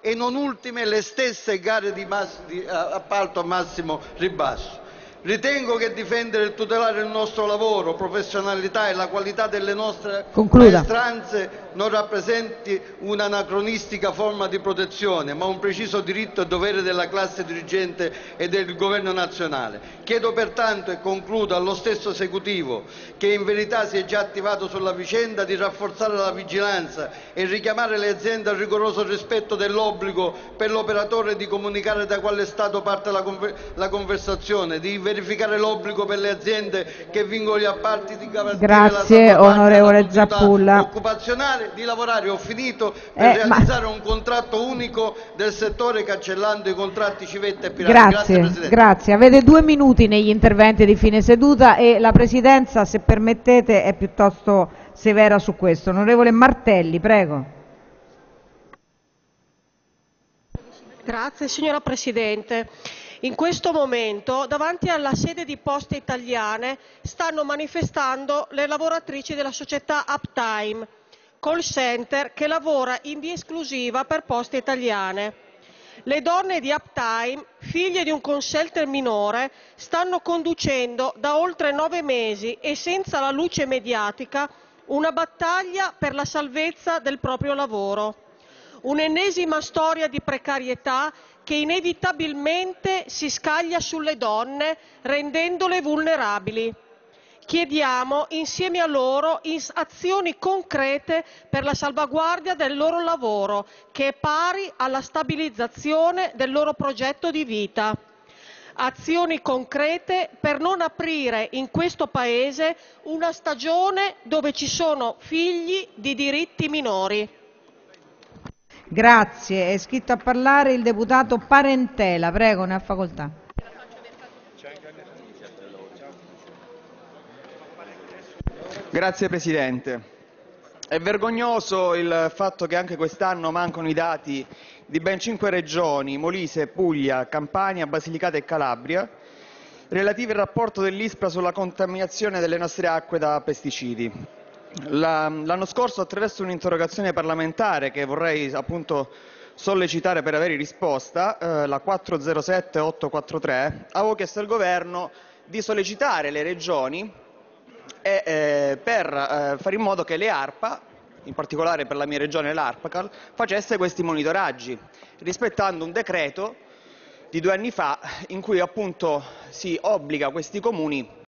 e non ultime le stesse gare di, appalto a massimo ribasso. Ritengo che difendere e tutelare il nostro lavoro, professionalità e la qualità delle nostre Concluda. maestranze non rappresenti un'anacronistica forma di protezione, ma un preciso diritto e dovere della classe dirigente e del governo nazionale. Chiedo pertanto e concludo allo stesso esecutivo, che in verità si è già attivato sulla vicenda, di rafforzare la vigilanza e richiamare le aziende al rigoroso rispetto dell'obbligo per l'operatore di comunicare da quale Stato parte la, conver- la conversazione, di verificare l'obbligo per le aziende che vincono gli appalti di garantire Grazie, la salvaguardia onorevole Zappulla. occupazionale, di lavorare, ho finito, per Eh, ma- realizzare un contratto unico del settore cancellando i contratti civetta e pirata. Grazie, Presidente. grazie. Avete due minuti negli interventi di fine seduta e la Presidenza, se permettete, è piuttosto severa su questo. Onorevole Martelli, prego. Grazie signora Presidente. In questo momento davanti alla sede di Poste Italiane stanno manifestando le lavoratrici della società Uptime, call center che lavora in via esclusiva per Poste Italiane. Le donne di Uptime, figlie di un consulter minore, stanno conducendo da oltre nove mesi e senza la luce mediatica una battaglia per la salvezza del proprio lavoro. Un'ennesima storia di precarietà che inevitabilmente si scaglia sulle donne rendendole vulnerabili. Chiediamo insieme a loro azioni concrete per la salvaguardia del loro lavoro, che è pari alla stabilizzazione del loro progetto di vita. Azioni concrete per non aprire in questo Paese una stagione dove ci sono figli di diritti minori. Grazie. È iscritto a parlare il deputato Parentela, prego, ne ha facoltà. Grazie Presidente. È vergognoso il fatto che anche quest'anno mancano i dati di ben cinque regioni, Molise, Puglia, Campania, Basilicata e Calabria, relativi al rapporto dell'ISPRA sulla contaminazione delle nostre acque da pesticidi. La- L'anno scorso, attraverso un'interrogazione parlamentare che vorrei appunto sollecitare per avere risposta, eh, la 407-843, avevo chiesto al Governo di sollecitare le regioni eh, per eh, fare in modo che le ARPA, in particolare per la mia regione l'ARPACAL, facesse questi monitoraggi, rispettando un decreto di due anni fa in cui appunto si obbliga questi comuni